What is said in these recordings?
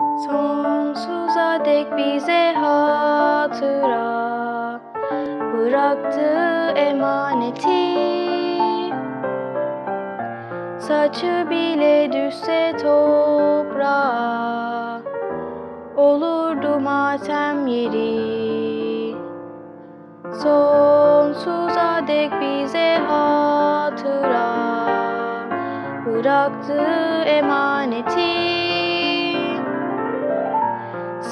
Sonsuza dek bize hatıra. Bıraktığı emaneti. Saçı bile düşse toprağa Olurdu matem yeri. Sonsuza dek bize hatıra. Bıraktığı emaneti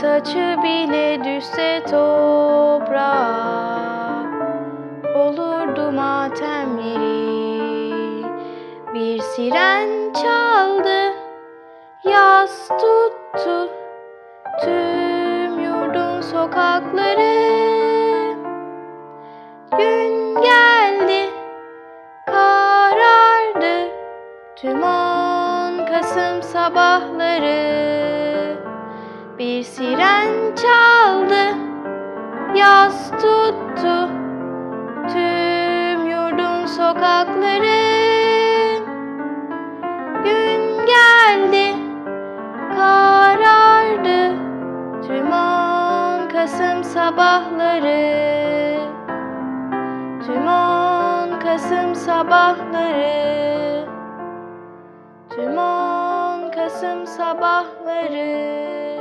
Saçı bile düşse toprağa Olurdu matem yeri. Bir siren çaldı Yaz tuttu Tüm yurdun sokakları. Gün geldi Karardı Tüm on Kasım sabahları bir siren çaldı, yaz tuttu tüm yurdun sokakları. Gün geldi, karardı tüm on Kasım sabahları. Tüm on Kasım sabahları. Tüm on Kasım sabahları.